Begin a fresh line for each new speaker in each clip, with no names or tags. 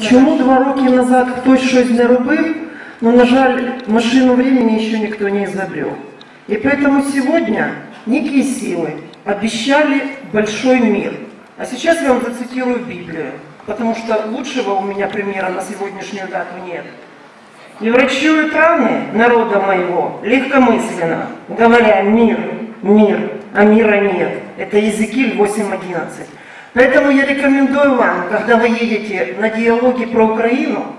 Чому два роки назад хтось щось не робив, но, на жаль, машину времени еще никто не изобрел. И поэтому сегодня некие силы обещали большой мир. А сейчас я вам зацитирую Библию, потому что лучшего у меня примера на сегодняшнюю дату нет. «И врачуют раны народа моего легкомысленно, говоря мир, мир, а мира нет». Это Иезекииль 8.11. Поэтому я рекомендую вам, когда вы едете на диалоги про Украину,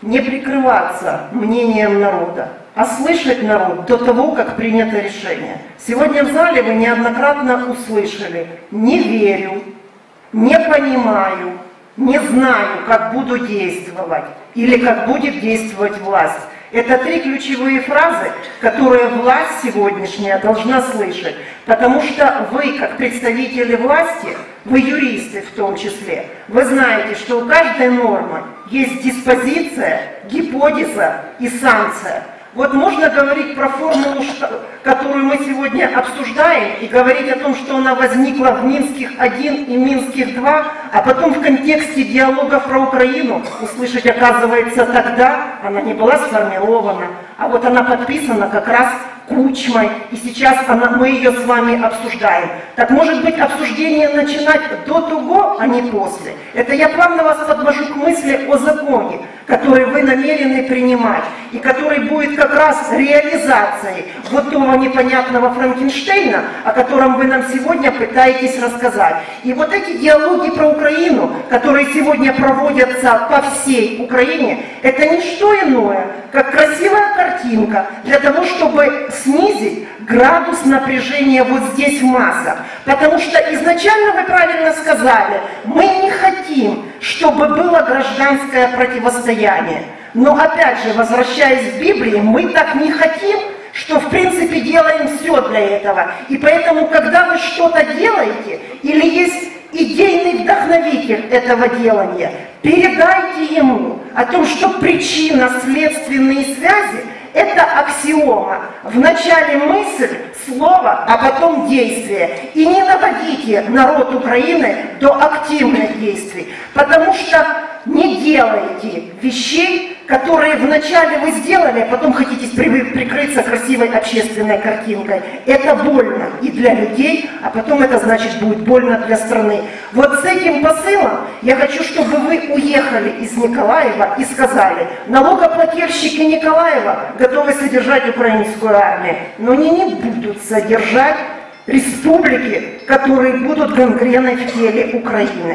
не прикрываться мнением народа, а слышать народ до того, как принято решение. Сегодня в зале вы неоднократно услышали «не верю», «не понимаю», «не знаю, как буду действовать» или «как будет действовать власть». Это три ключевые фразы, которые власть сегодняшняя должна слышать. Потому что вы, как представители власти, вы юристы в том числе, вы знаете, что у каждой нормы есть диспозиция, гипотеза и санкция. Вот можно говорить про формулу, которую мы сегодня обсуждаем, и говорить о том, что она возникла в Минских-1 и Минских-2, а потом в контексте диалога про Украину услышать, оказывается, тогда она не была сформирована, а вот она подписана как раз Кучмой, и сейчас она, мы ее с вами обсуждаем. Так может быть обсуждение начинать до того, а не после? Это я плавно вас подвожу к мысли о законе, который вы намерены принимать, и который будет как раз реализацией вот того непонятного Франкенштейна, о котором вы нам сегодня пытаетесь рассказать. И вот эти диалоги про Украину, которые сегодня проводятся по всей Украине, это не что иное, как красивая картинка для того, чтобы снизить градус напряжения вот здесь в массах. Потому что изначально вы правильно сказали, мы не хотим, чтобы было гражданское противостояние. Но опять же, возвращаясь к Библии, мы так не хотим, что в принципе делаем все для этого. И поэтому, когда вы что-то делаете, или есть идейный вдохновитель этого делания, передайте ему о том, что причинно-следственные связи – это аксиома. Вначале мысль, слово, а потом действие. И не наводите народ Украины до активных действий, потому что не делайте вещей, которые вначале вы сделали, а потом хотите прикрыться красивой общественной картинкой. Это больно и для людей, а потом это значит будет больно для страны. Вот с этим посылом я хочу, чтобы вы уехали из Николаева и сказали, налогоплательщики Николаева готовы содержать украинскую армию, но они не будут содержать республики, которые будут гангреной в теле Украины.